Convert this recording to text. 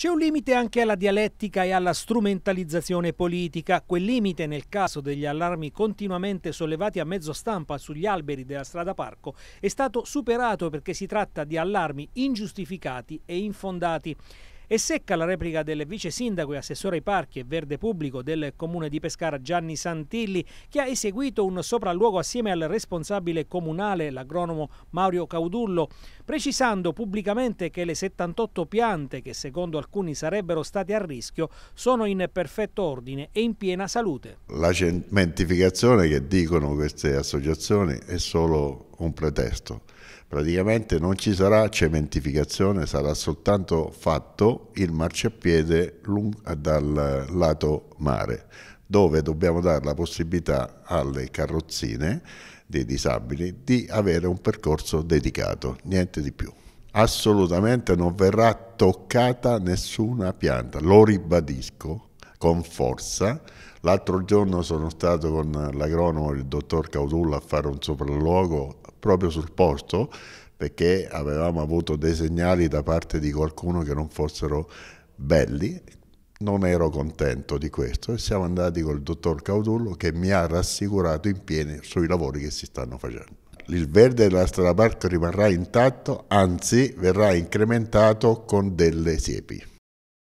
C'è un limite anche alla dialettica e alla strumentalizzazione politica. Quel limite, nel caso degli allarmi continuamente sollevati a mezzo stampa sugli alberi della strada Parco, è stato superato perché si tratta di allarmi ingiustificati e infondati. È secca la replica del vice sindaco e assessore ai parchi e verde pubblico del comune di Pescara Gianni Santilli che ha eseguito un sopralluogo assieme al responsabile comunale, l'agronomo Mario Caudullo, precisando pubblicamente che le 78 piante che secondo alcuni sarebbero state a rischio sono in perfetto ordine e in piena salute. La cementificazione che dicono queste associazioni è solo un pretesto praticamente non ci sarà cementificazione, sarà soltanto fatto il marciapiede dal lato mare, dove dobbiamo dare la possibilità alle carrozzine dei disabili di avere un percorso dedicato, niente di più. Assolutamente non verrà toccata nessuna pianta, lo ribadisco con forza. L'altro giorno sono stato con l'agronomo, il dottor Caudulla, a fare un sopralluogo proprio sul posto perché avevamo avuto dei segnali da parte di qualcuno che non fossero belli. Non ero contento di questo e siamo andati col dottor Caudullo che mi ha rassicurato in pieno sui lavori che si stanno facendo. Il verde della strada parco rimarrà intatto, anzi verrà incrementato con delle siepi.